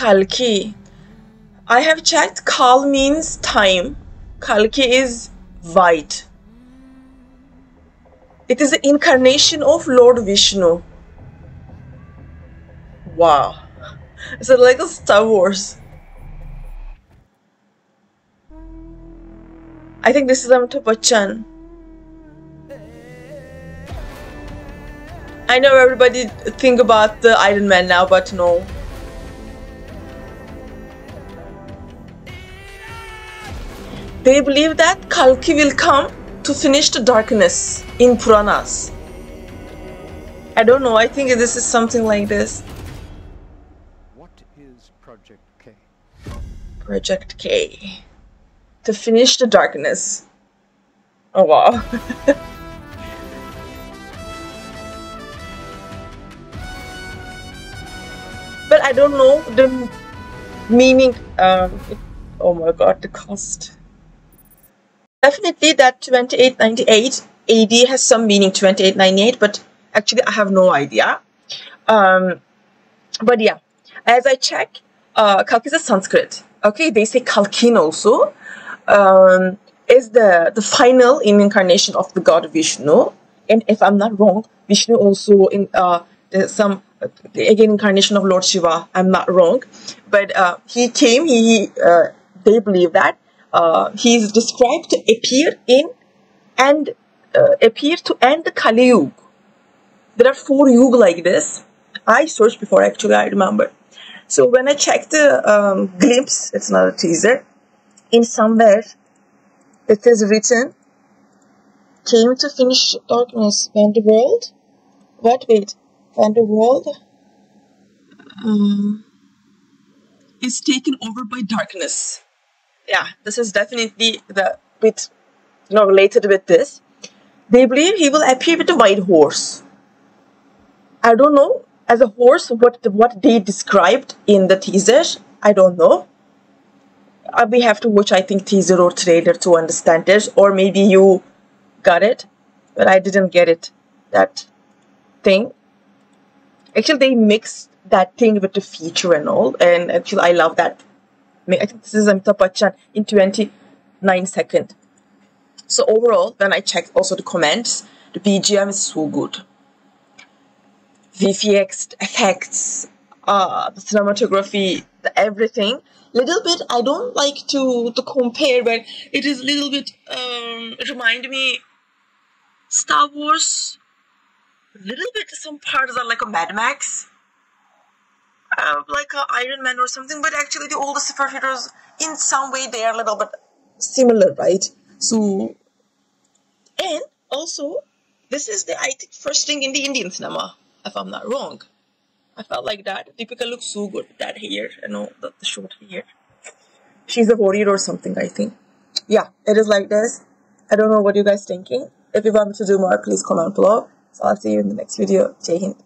Kalki. I have checked. Kal means time. Kalki is white. It is the incarnation of Lord Vishnu. Wow. It's like a Star Wars. I think this is Amitabh Bachchan. I know everybody think about the Iron Man now, but no. They believe that Kalki will come to finish the darkness in Puranas. I don't know, I think this is something like this. What is Project K? Project K. To finish the darkness. Oh wow. but I don't know the meaning. Um, oh my god, the cost. Definitely that 2898 AD has some meaning 2898, but actually I have no idea. Um, but yeah, as I check, uh, Kalki is a Sanskrit. Okay, they say Kalkin also um, is the the final incarnation of the god Vishnu. And if I'm not wrong, Vishnu also in uh, some again incarnation of Lord Shiva. I'm not wrong, but uh, he came. He uh, they believe that uh, he is described to appear in and uh, appear to end the Kali Yuga. There are four yuga like this. I searched before actually. I remember. So when I checked the um, glimpse, it's not a teaser. In somewhere, it is written, "Came to finish darkness when the world." What? Wait, when the world um, is taken over by darkness. Yeah, this is definitely the bit you know related with this. They believe he will appear with a white horse. I don't know as a horse what what they described in the teaser. I don't know. Uh, we have to watch I think teaser or trailer to understand this, or maybe you got it, but I didn't get it. That thing. Actually, they mixed that thing with the feature and all, and actually I love that. I think this is Amitabh in 29 second. So overall, when I checked also the comments, the BGM is so good. VFX effects, uh, the cinematography, the everything. Little bit, I don't like to to compare, but it is a little bit um, remind me Star Wars. Little bit, some parts are like a Mad Max, uh, like a Iron Man or something. But actually, the older superheroes, in some way, they are a little bit similar, right? So, and also, this is the I think first thing in the Indian cinema if I'm not wrong. I felt like that. Deepika looks so good. That hair, you know, the, the short hair. She's a warrior or something, I think. Yeah, it is like this. I don't know what you guys thinking. If you want me to do more, please comment below. So I'll see you in the next video. Jai Hind.